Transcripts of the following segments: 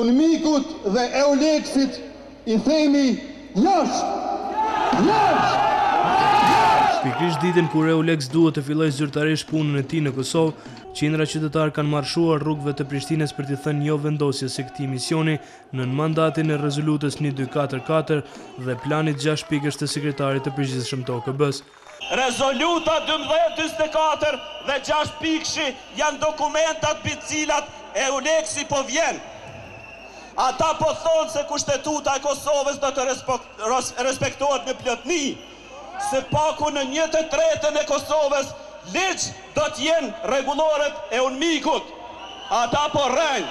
UNMIK-ut dhe EULEX-it i themi Jashtë! Jashtë! Jashtë! Pikërisht ditën kur EULEX duhet të fillojë zyrtarisht punën e tij në Kosovë, qindra qytetarë kanë marshuar rrugëve të Prishtinës për t'i thënë jo vendosjes së këtij misioni nën mandatin e Rezolutës një dy katër katër dhe planit gjashtë pikësh të Sekretarit të Përgjithshëm të OKB-së. Rezoluta dymbëdhjetë dyzet e katër dhe gjashtë pikëshi janë dokumentat mbi të cilat EULEX-i po vjen. Ata po thonë se Kushtetuta e Kosovës do të respektohet në plotni. Së paku në një të tretën e Kosovës ligj do të jenë rregulloret e UNMIK-ut. Ata po rrejnë.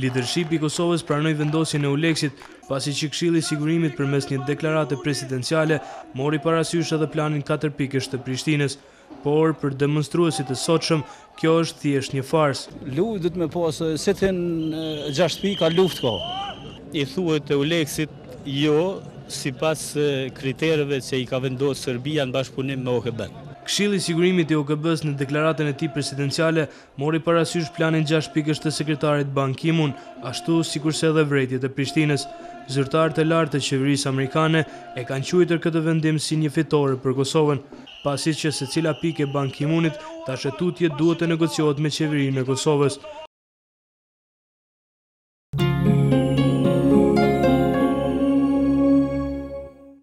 Lidershipi i Kosovës pranoi vendosjen e EULEX-it pasi që Këshilli i Sigurimit përmes një deklarate presidenciale mori parasysh edhe planin katër pikësh të Prishtinës. Por, për demonstruesit e sotshëm, kjo është thjesht një farsë. Luftë duhet me pas, se te gjashtë pika luftë ka. I thuhet EULEX-it jo sipas kritereve që i ka vendosë Serbia në bashkëpunim me OKB-në. Këshilli i Sigurimit i OKB-së në deklaratën e tij presidenciale mori parasysh planin gjashtë pikësh të sekretarit Ban Ki-moon, ashtu sikurse edhe vërejtjet e Prishtinës. Zyrtarët e lartë të qeverisë amerikane e kanë quajtur këtë vendim si një fitore për Kosovën, pasi që secila pikë e Ban Ki-moon-it tash e tutje duhet të negociohet me qeverinë e Kosovës.